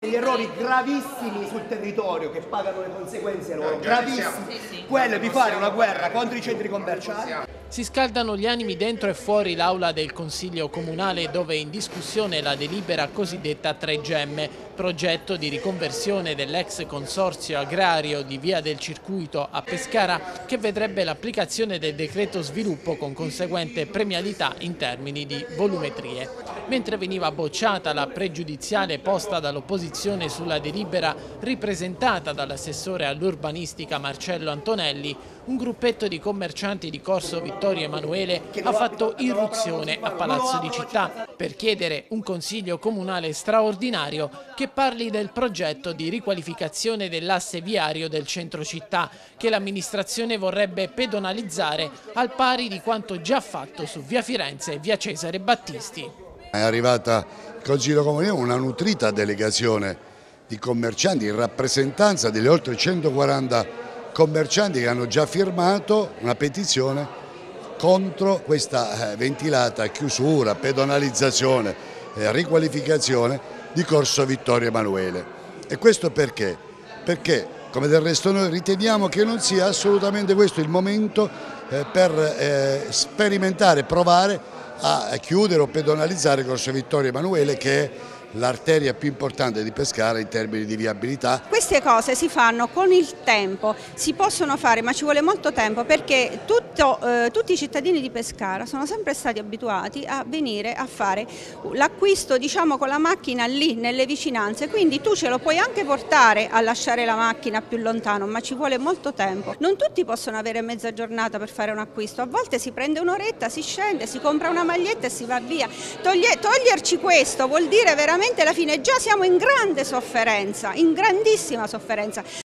degli errori gravissimi sul territorio che pagano le conseguenze loro, gravissimi, quello di fare una guerra contro i centri commerciali. Si scaldano gli animi dentro e fuori l'aula del Consiglio Comunale dove è in discussione la delibera cosiddetta Tre Gemme, progetto di riconversione dell'ex consorzio agrario di Via del Circuito a Pescara che vedrebbe l'applicazione del decreto sviluppo con conseguente premialità in termini di volumetrie. Mentre veniva bocciata la pregiudiziale posta dall'opposizione sulla delibera ripresentata dall'assessore all'urbanistica Marcello Antonelli, un gruppetto di commercianti di Corso Vittorio Emanuele ha fatto irruzione a Palazzo di Città per chiedere un consiglio comunale straordinario che parli del progetto di riqualificazione dell'asse viario del centro città che l'amministrazione vorrebbe pedonalizzare al pari di quanto già fatto su via Firenze e via Cesare Battisti. È arrivata il Consiglio Comunale una nutrita delegazione di commercianti in rappresentanza delle oltre 140 commercianti che hanno già firmato una petizione contro questa eh, ventilata chiusura, pedonalizzazione, eh, riqualificazione di Corso Vittorio Emanuele. E questo perché? Perché come del resto noi riteniamo che non sia assolutamente questo il momento eh, per sperimentare, provare a chiudere o pedonalizzare Corso Vittorio Emanuele che è l'arteria più importante di Pescara in termini di viabilità. Queste cose si fanno con il tempo, si possono fare ma ci vuole molto tempo perché tutto, eh, tutti i cittadini di Pescara sono sempre stati abituati a venire a fare l'acquisto diciamo con la macchina lì nelle vicinanze, quindi tu ce lo puoi anche portare a lasciare la macchina più lontano ma ci vuole molto tempo. Non tutti possono avere mezza giornata per fare un acquisto, a volte si prende un'oretta, si scende, si compra una maglietta e si va via. Toglie, toglierci questo vuol dire veramente veramente alla fine già siamo in grande sofferenza, in grandissima sofferenza.